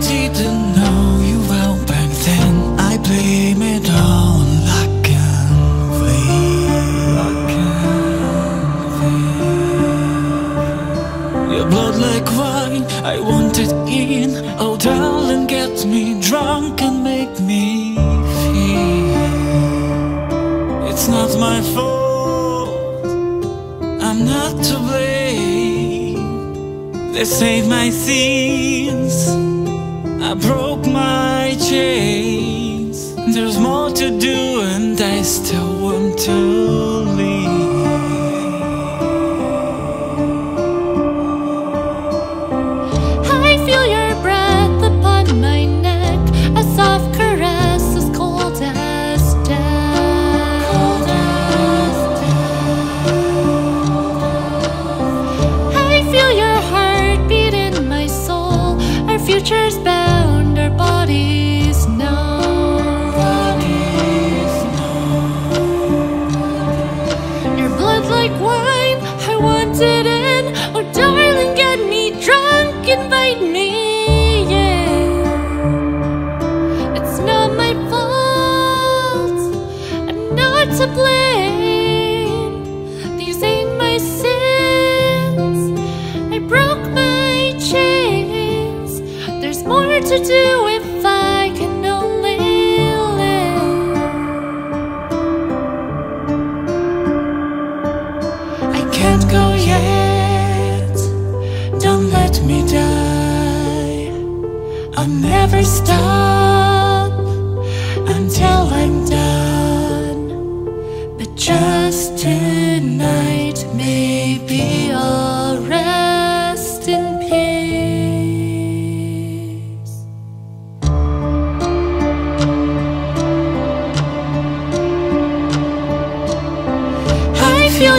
didn't know you well. Back then I blame it all on luck and fate Your blood like wine, I want it in. Oh darling, get me drunk and make me feel. It's not my fault I'm not to blame. They saved my sin still want to leave I feel your breath upon my neck, a soft caress as cold as death. Cold as I feel your heartbeat in my soul. Our future's bound, to do if I can only live. I can't go yet. Don't let me die. I'll never stop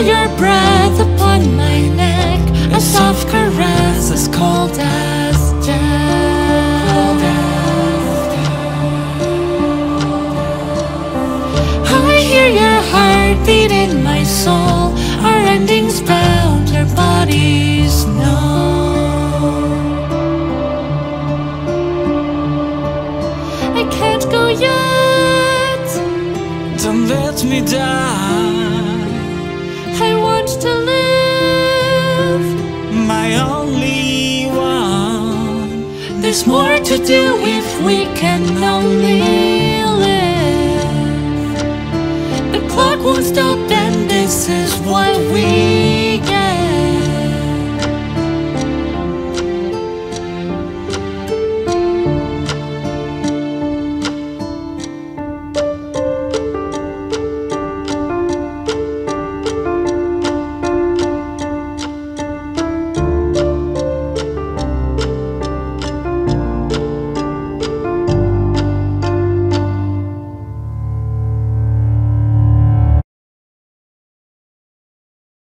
your breath upon my neck, a soft caress as cold as death. I hear your heartbeat in my soul, our endings bound, our bodies know. I can't go yet. Don't let me die. There's more to do if we can only live. The clock won't stop, and this is what we.